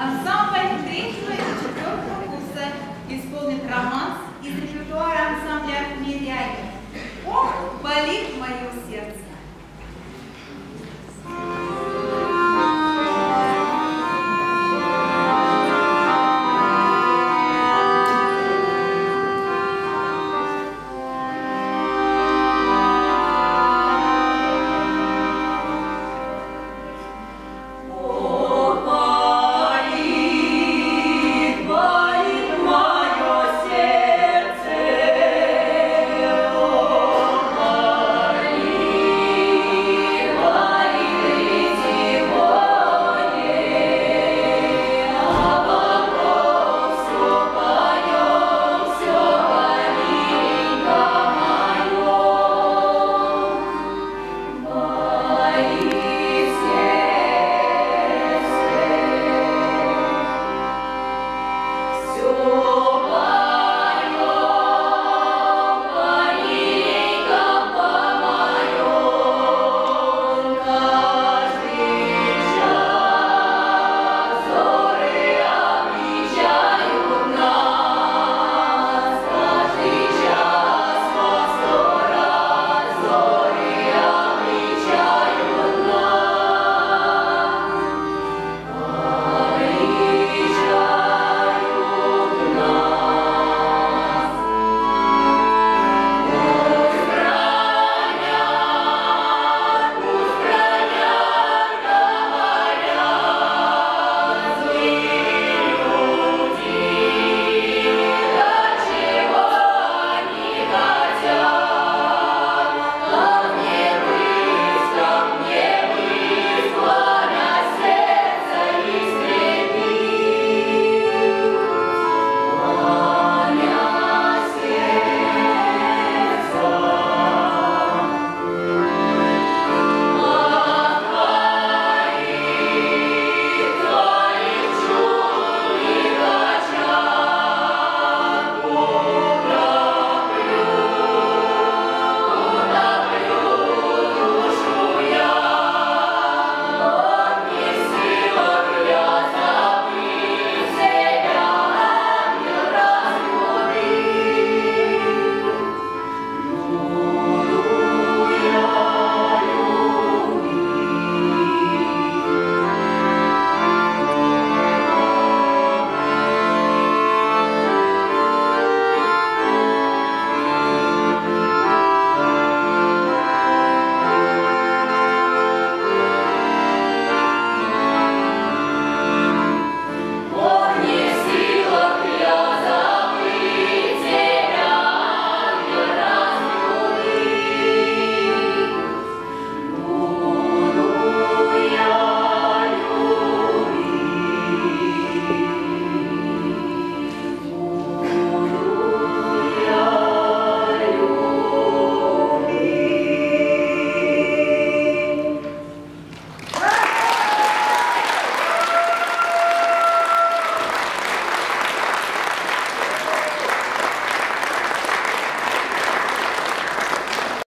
Ансамбль третьего и четвертого курса исполнит романс из репертуара ансамбля «Миряги». Ох, болит мое сердце.